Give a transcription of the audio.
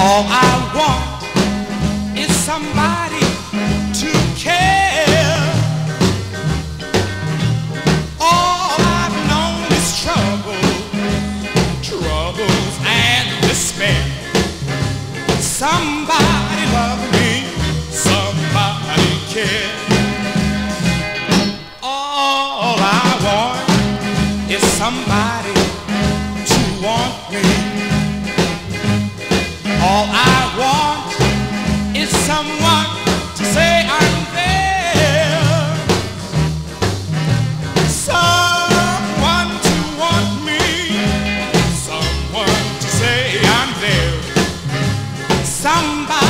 All I want is somebody to care. All I've known is troubles and despair. Somebody me, somebody care. All I want is somebody beyond there. Somebody